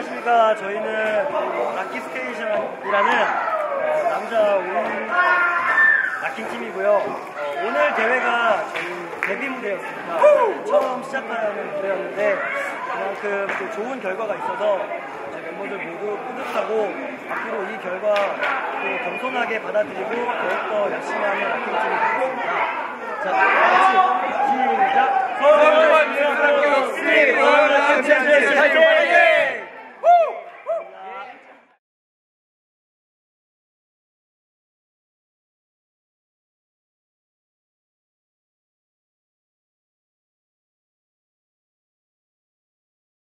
안녕하십니까. 저희는 락키 스테이션이라는 남자 5인 locking 팀이고요. 어, 오늘 대회가 저희 데뷔 무대였습니다. 처음 시작하는 무대였는데 그만큼 또 좋은 결과가 있어서 저희 멤버들 모두 뿌듯하고 앞으로 이 결과 또 겸손하게 받아들이고 더욱더 열심히 하는 locking 팀이 되겠습니다. 자,